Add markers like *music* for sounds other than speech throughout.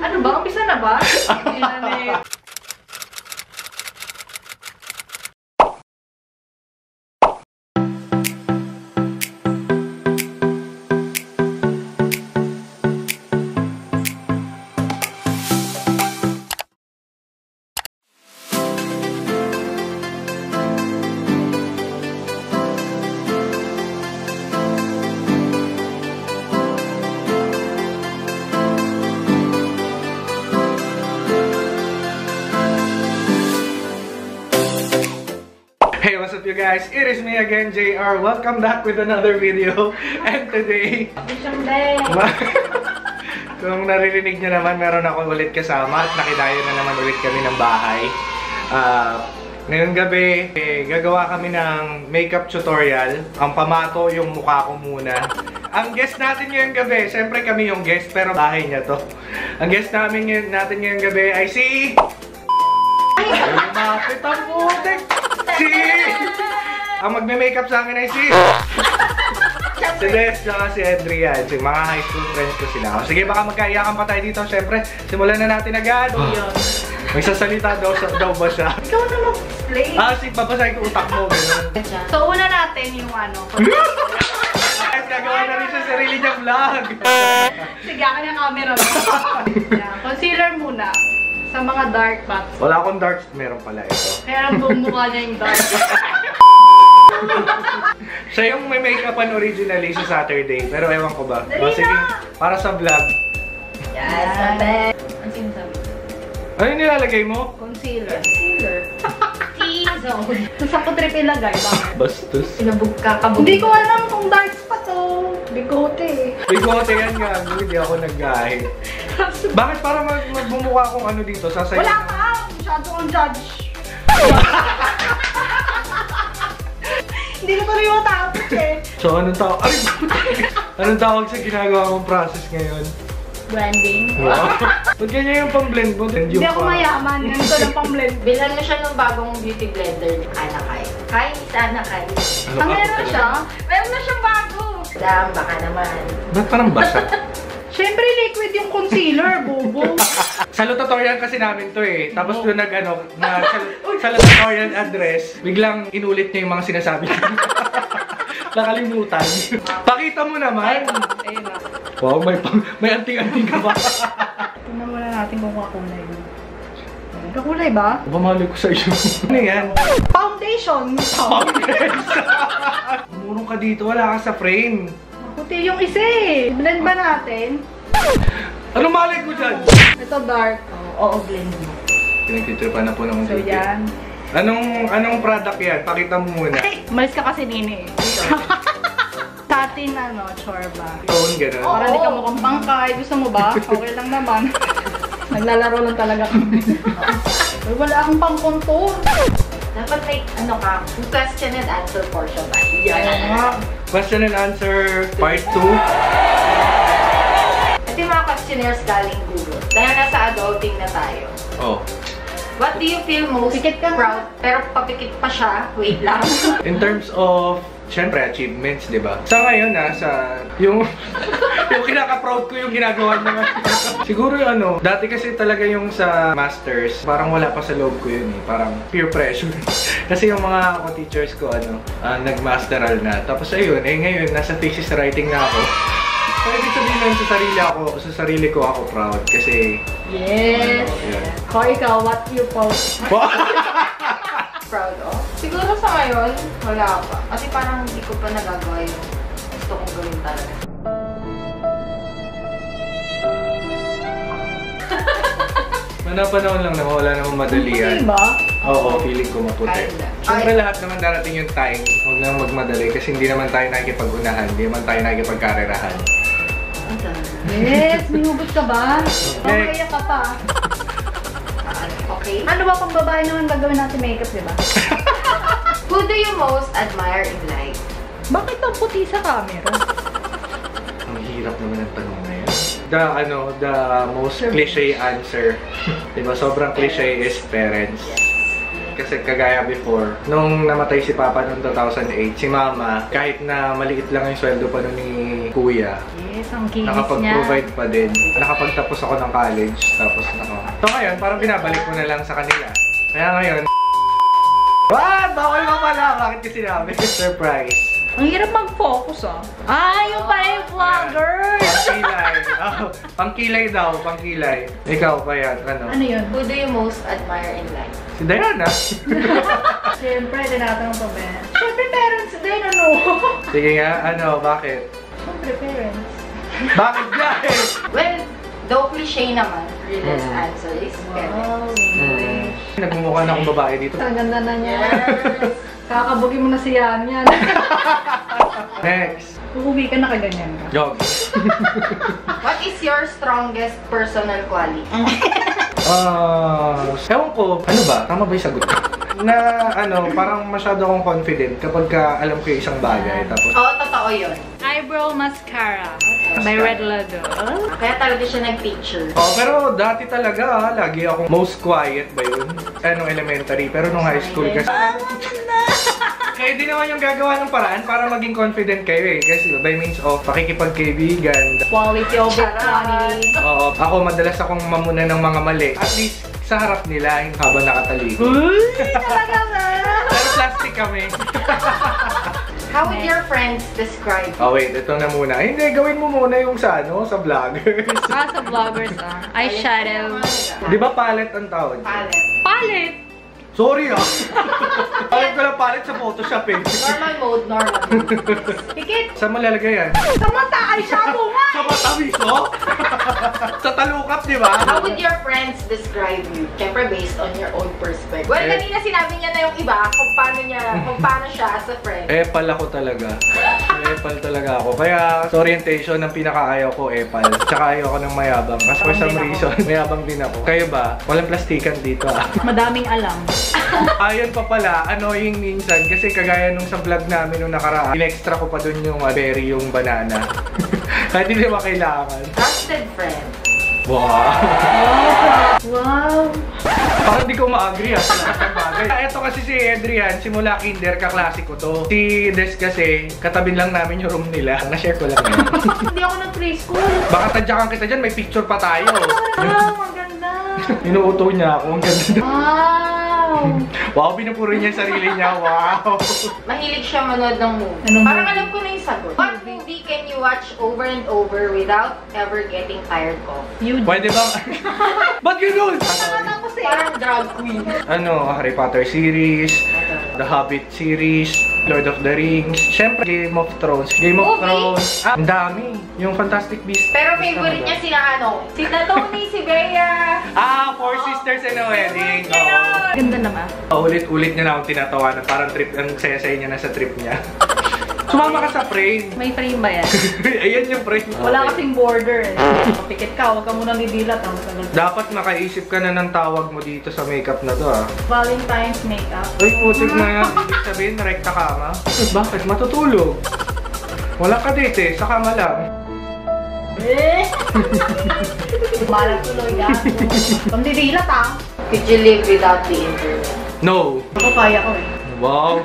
Ano ba? Umpisa na ba? *laughs* guys? It is me again, JR. Welcome back with another video. And today, *laughs* kung naririnig nyo naman, meron ako ulit kasama at nakidayo na naman ulit kami ng bahay. Ah, ngayong gabi, eh, gagawa kami ng makeup tutorial. Ang pamato yung mukha ko muna. Ang guest natin ngayong gabi, syempre kami yung guest, pero bahay niya to. Ang guest namin ngayon, natin ngayong gabi ay si... Ay, lumapit ang putik! Si... Ang magme-makeup sa akin ay si... *laughs* Si Des, tsaka si Adrian. Si mga high school friends ko sila. O, sige, baka magkaiyakan pa tayo dito. Siyempre, simulan na natin agad. Yun. May sasalita daw, sa, daw ba siya? Ikaw na mag-explain. Ah, si babasahin ko utak mo. Ganun. So, una natin yung ano. *laughs* Guys, gagawa na rin siya sarili niyang vlog. Sige, akin yung camera mo. Yan. *laughs* Concealer muna. Sa mga dark spots. Wala akong dark. Meron pala ito. Kaya lang buong mukha niya yung dark. *laughs* Siya yung may make-upan originally sa Saturday. Pero ewan ko ba. Dali O, sige, na! para sa vlog. Yes, ate. Ang sinasabi? Ano yung nilalagay mo? Concealer. Concealer. T-zone. Sa ko trip ilagay, bakit? Bastos. Pinabog ka, kabog. Hindi ko alam kung dark spot to. Bigote. Bigote yan nga. Hindi ako nag-gahit. *laughs* Bakit para mag magbumukha akong ano dito? Sasayin Wala ka! Masyado kang judge. Hindi ko tuloy matapos eh. So, anong tawag? Ay, *laughs* anong tawag sa ginagawa kong process ngayon? Branding. Wow. Ba't ganyan yung pang-blend mo? Hindi yung ako mayaman. Ganito lang pang blend. Bilhan mo siya ng bagong beauty blender ni Ana Kai. Kai, sana Kai. Ano Ang meron siya. Meron na siyang bago. Dam, baka naman. Ba't parang basa? *laughs* Siyempre liquid yung concealer, bobo. *laughs* sa tutorial kasi namin to eh. Tapos doon nag ano, na, sa, sa tutorial address, biglang inulit niya yung mga sinasabi niya. *laughs* Nakalimutan. Pakita mo naman. Ayun na. Wow, may pang, may anting-anting ka ba? *laughs* Tingnan muna natin kung kakulay mo. Kakulay ba? Bumali ko sa iyo. ano yan? Foundation. Murong ka dito, wala ka sa frame. Puti yung isa eh. Blend ba natin? Ano mali ko dyan? Ito dark. Oo, blend mo. Pinagtitripan na po ng So yan. Anong anong product yan? Pakita mo muna. Ay, umalis ka kasi nini eh. *laughs* Satin ano, chorba. Tone, gano'n. Para di ka mukhang pangkay. Gusto mo ba? *laughs* Okay lang naman. *laughs* Naglalaro lang talaga kami. Ay, wala akong pang-contour. Dapat may, ano ka, question and answer portion ba? Ayan nga. Question and answer part 2. Ito yung mga questionnaires galing Google. Dahil nasa adulting na tayo. Oh. What do you feel most Pikit ka nga. proud? Pero papikit pa siya. Wait lang. In terms of, syempre, achievements, di ba? Sa ngayon, ah, sa, yung, *laughs* yung kinaka-proud ko yung ginagawa niya. Siguro yung ano, dati kasi talaga yung sa masters, parang wala pa sa loob ko yun eh. Parang peer pressure. *laughs* kasi yung mga teachers ko, ano, ah, nag-masteral na. Tapos ayun, eh ngayon, nasa thesis writing na ako. So, ibig sabihin nun, sa sarili ako, sa sarili ko ako proud. Kasi, Yes. ano, yun. Ko ikaw, what you post? proud of? Siguro sa ngayon, wala pa. Kasi parang hindi ko pa nagagawa yung gusto kong gawin talaga. Manapanahon lang naman, wala namang madali yan. Puti ba? Oo, feeling ko maputi. Kinda. Siyempre lahat naman darating yung time. Huwag lang magmadali kasi hindi naman tayo nakikipag-unahan. Hindi naman tayo nakikipagkarerahan. Yes, minugot ka ba? Okay ka pa. Okay. Ano ba pang babae naman gagawin natin makeup, di ba? *laughs* Who do you most admire in life? Bakit ang puti sa camera? Ang hirap naman ang tanong. The, ano, the most cliche answer. diba, sobrang cliche is parents. Kasi kagaya before, nung namatay si Papa noong 2008, si Mama, kahit na maliit lang yung sweldo pa nun ni Kuya, Yes. Ang kinis niya. nakapag-provide pa din. Nakapagtapos ako ng college, tapos naka... So ngayon, parang binabalik ko na lang sa kanila. Kaya ngayon, *laughs* What? Bawal mo pala! Bakit ko sinabi? *laughs* Surprise! Ang hirap mag-focus ah. Ah, yung pala yung vlogger! Pangkilay. *laughs* Oh, pangkilay daw, pangkilay. Ikaw pa yan, ano? Ano yun? Who do you most admire in life? Si Diana. *laughs* Siyempre, tinatanong pa ba? Siyempre, parents din, ano? *laughs* Sige nga, ano, bakit? Siyempre, parents. Bakit nga eh? Well, though cliche naman, realist Mm. answer is parents. Wow, Hmm. Nagmumukha na akong babae dito. Ang ganda na niya. Yes. Kakabugi mo na si Yan yan. *laughs* Next. Uuwi ka na kaganyan ka. Jog. *laughs* What is your strongest personal quality? *laughs* Ah, ewan ko, ano ba? Tama ba yung sagot ko? Na ano, parang masyado akong confident kapag ka alam ko yung isang bagay. Tapos, Oo, totoo yun. Eyebrow mascara. By. Red Logo. Kaya talaga siya nag-picture. Oh, pero dati talaga, ah, lagi akong most quiet ba yun? Anong elementary, pero nung high school kasi... Kaya di naman yung gagawa ng paraan para maging confident kayo eh. Kasi by means of pakikipagkaibigan. Quality over quantity. Oo, ako madalas akong mamuna ng mga mali. At least sa harap nila yung habang nakatalikod. Uy, talaga ba? Pero plastic kami. *laughs* How would your friends describe Oh wait, ito na muna. Ay, hindi, gawin mo muna yung sa ano, sa vloggers. Ah, sa vloggers ah. Eyeshadow. Di ba palette ang tawag? Palette. Palette. Sorry ah. *laughs* Alam ko lang palette sa Photoshop eh. Normal mode, normal mode. Pikit. *laughs* Saan mo lalagay yan? Sa mata, eyeshadow nga. Sa mata mismo? *laughs* sa talukap, di ba? How would your friends describe you? Siyempre, based on your own perspective. Well, Eh. kanina sinabi niya na yung iba kung paano niya, kung paano siya as a friend. Epal ako talaga. Epal talaga ako. Kaya sa orientation, ang pinakaayaw ko, epal. Tsaka ayaw ko ng mayabang. Kasi for some reason, mayabang din ako. Kayo ba? Walang plastikan dito ah. Madaming alam. *laughs* Ayun pa pala, annoying minsan. Kasi kagaya nung sa vlog namin nung nakaraan, in-extra ko pa dun yung uh, berry, yung banana. *laughs* Kahit hindi naman kailangan. Trusted friend. Wow! Wow. Parang di ko ma-agree ah. Ah, *laughs* Ito kasi si Adrian, simula kinder, kaklase ko to. Si Des kasi, katabin lang namin yung room nila. Na-share ko lang yan. Hindi ako nag-preschool. Baka tadyakan kita dyan, may picture pa tayo. Wow, ang ganda. Inuuto niya ako, ang ganda. Wow. Wow, pinupuro niya yung sarili niya, wow. *laughs* Mahilig siya manood ng movie. Anong Parang movie? alam ko na yung sagot. What movie can you watch over and over without ever getting tired of? You Pwede bang... *laughs* Ba't ganun? Parang drag queen. ano, Harry Potter series, The Hobbit series, Lord of the Rings, syempre Game of Thrones. Game of Movie? Thrones. Ah, ang dami. Yung Fantastic Beasts. Pero favorite niya sina ano? Si Tony, si Bea. Ah, Four Sisters and a Wedding. Oo. Ganda naman. Ulit-ulit niya na akong tinatawanan. Parang trip, ang saya-saya niya na sa trip niya. *laughs* Sumama ka sa frame. May frame ba yan? *laughs* Ayan yung frame. Wala Okay. kasing border eh. Pikit ka, huwag ka muna nidilat. Ang. Dapat makaisip ka na ng tawag mo dito sa makeup na to ah. Valentine's makeup. Uy, putik na yan. Ibig sabihin, rekta ka ma. Bakit? Matutulog. Wala ka dito eh. Sa kama lang. Eh! *laughs* Malag tuloy yan. Pandidilat ah. Could you live without the internet? No. Ako kaya ko eh. Wow.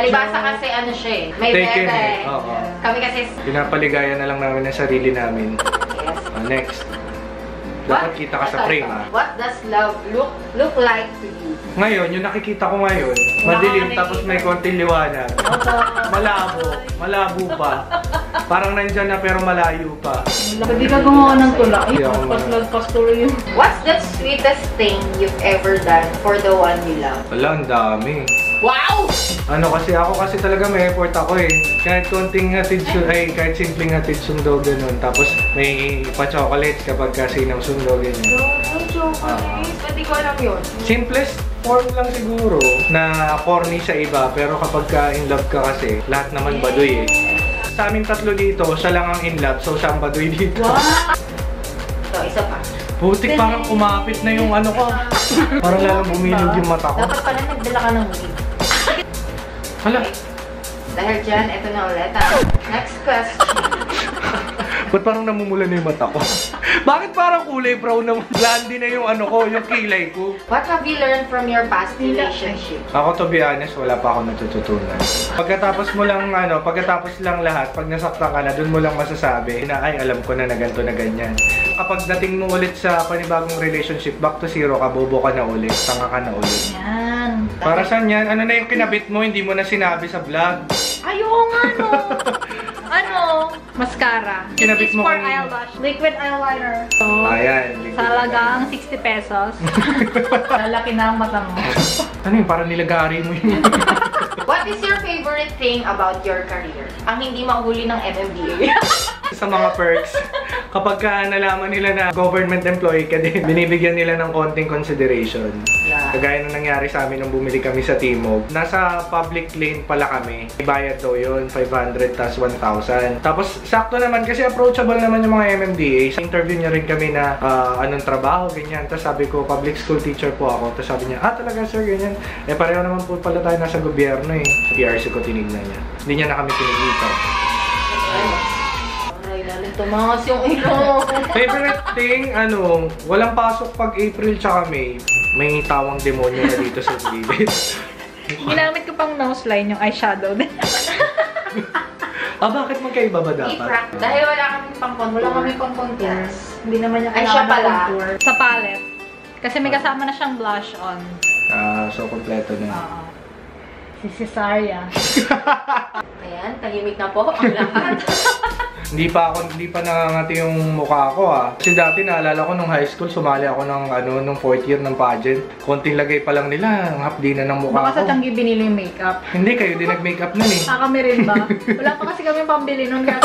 Palibasa kasi ano siya eh. May Taken bebe. eh. Oo. Kami kasi... Pinapaligaya na lang namin ang sarili namin. Yes. Ah, next. Dapat kita ka sa frame ah. What does love look look like to you? Ngayon, yung nakikita ko ngayon, madilim tapos may konting liwanag. Malabo. Malabo pa. Parang nandyan na pero malayo pa. Pwede ka gumawa ng tula. Ay, Hindi ako tuloy yun. What's the sweetest thing you've ever done for the one you love? Wala, ang dami. Wow! Ano kasi ako kasi talaga may effort ako eh. Kahit konting hatid sundo, ay kahit simpleng hatid sundo ganun. Tapos may pa-chocolates kapag kasi ng sundo ganyan. Ay, chocolates. Ba't di ko alam yun? Simplest form lang siguro na corny sa iba pero kapag ka in love ka kasi lahat naman baduy eh. Sa amin tatlo dito, siya lang ang in love so siya ang baduy dito. Wow! Ito, isa pa. Butik parang kumapit na yung ano ko. Parang lalong bumilog yung mata ko. Dapat pala nagdala ka ng wig. Hala, Dahil dyan, ito na ulit ah. Next question. *laughs* ba't parang namumula na yung mata ko? *laughs* Bakit parang kulay brown na blondie na yung ano ko, yung kilay ko? What have you learned from your past relationship? Ako to be honest, wala pa ako natututunan. Pagkatapos mo lang ano, pagkatapos lang lahat, pag nasaktan ka na, dun mo lang masasabi na ay alam ko na na ganito na ganyan. Kapag dating mo ulit sa panibagong relationship, back to zero ka, bobo ka na ulit, tanga ka na ulit. Yan. Para saan yan? Ano na yung kinabit mo, hindi mo na sinabi sa vlog? Ayaw nga no. *laughs* ano? Mascara. Kinabit This is mo for kanina. eyelash. Liquid eyeliner. So, Ayan. sa halagang 60 pesos. *laughs* Lalaki na ang mata mo. Ano yun? Parang nilagari mo yun. *laughs* What is your favorite thing about your career? Ang hindi mahuli ng MMDA. Sa mga perks, kapag ka nalaman nila na government employee ka din, *laughs* binibigyan nila ng konting consideration. yeah. Kagaya nung nangyari sa amin nung bumili kami sa Timog. Nasa public lane pala kami. Bayad daw yun, 500 tas 1,000. Tapos sakto naman kasi approachable naman yung mga MMDA. Sa interview niya rin kami na ah, anong trabaho, ganyan. Tapos sabi ko, public school teacher po ako. Tapos sabi niya, ah talaga sir, ganyan. Eh pareho naman po pala tayo nasa gobyerno eh. PRC ko tinignan niya. Hindi niya na kami pinigita. Aray, lalim tumakas yung ilo. *laughs* Favorite thing, ano, walang pasok pag April tsaka May. May tawang demonyo na dito sa gilid. *laughs* Ginamit ko pang nose line yung eyeshadow *laughs* ah, bakit magkaiba ba dapat? I-prank. Dahil wala kami pang contour. Wala kami pang contour. Hindi naman niya Ay, siya pala. contour. Sa palette. Kasi may kasama na siyang blush on. Ah, so kompleto na. Oo. Si Cesaria. Ayan, tahimik na po ang lahat. Hindi pa ako, hindi pa nangangati yung mukha ko ah. Kasi dati naalala ko nung high school, sumali ako ng ano, nung fourth year ng pageant. Konting lagay pa lang nila, ang hapdi na ng mukha Baka sa ko. tiyanggi binili yung makeup. Hindi, kayo din nag-makeup nun eh. Ah, kami rin ba? Wala pa kasi kami pambili nun. Kaya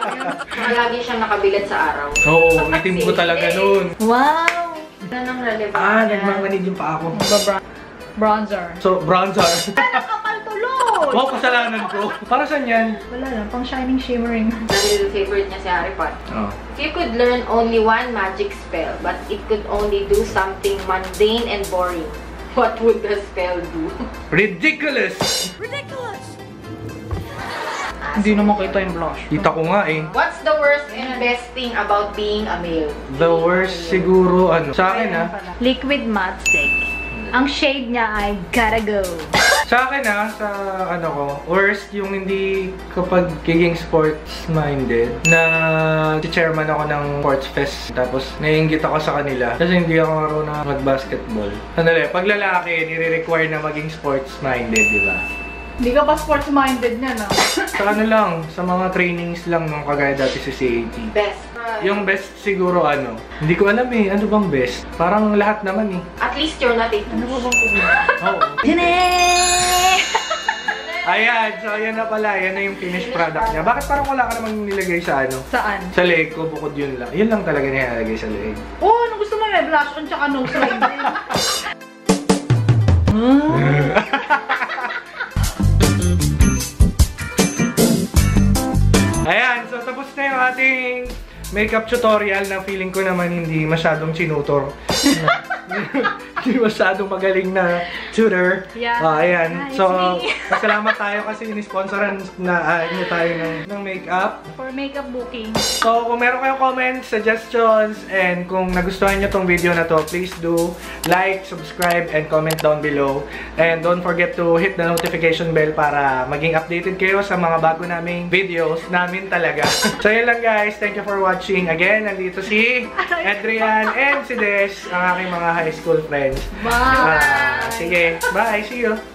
*laughs* Saka lagi siyang nakabilad sa araw. Oo, itim ko talaga nun. wow! Yan ang relevant. Ah, nagmamanid yung pa ako. Bra- bronzer. So, bronzer. Wow, kasalanan ko. Para saan yan? Wala lang, pang shining shimmering. Dahil favorite niya si Harry Potter. Oh. If you could learn only one magic spell, but it could only do something mundane and boring, what would the spell do? Ridiculous! Hindi naman kita yung blush. Kita ko nga eh. What's the worst and best thing about being a male? The worst siguro, ano, sa akin ah. Liquid matte stick. Ang shade niya ay Gotta Go. Sa akin ah, sa ano ko, worst yung hindi kapag giging sports-minded na chairman ako ng sports fest. Tapos naiingit ako sa kanila kasi hindi ako marunong mag-basketball. Sandali, pag lalaki, nire-require na maging sports-minded, di ba? Hindi ka pa sports-minded niya, no? Sa ano lang, sa mga trainings lang nung kagaya dati sa CAT. Best. Yung best siguro ano, hindi ko alam eh, ano bang best? Parang lahat naman eh. At least you're not a Ano ba bang Oo. Jene! *laughs* Ayan, so yan na pala, yan na yung finished product niya. Bakit parang wala ka namang nilagay sa ano? Saan? Sa leg ko, bukod yun lang. Yun lang talaga nilalagay sa leg. Oh, ano gusto mo may blush on tsaka nose line *laughs* din. Makeup tutorial na feeling ko naman hindi masyadong chinutor. *laughs* hindi masyadong magaling na tutor. Yeah. Ah, ayan. Hi, so, *laughs* pasalamat tayo kasi in-sponsoran na uh, niyo tayo ng, ng makeup. For makeup booking. So, kung meron kayong comments, suggestions, and kung nagustuhan nyo tong video na to, please do like, subscribe, and comment down below. And don't forget to hit the notification bell para maging updated kayo sa mga bago naming videos namin talaga. *laughs* so, yun lang guys. Thank you for watching. Again, nandito si Adrian and si Des, ang aking mga high school friends. Bye! Ah, sige, bye. See you.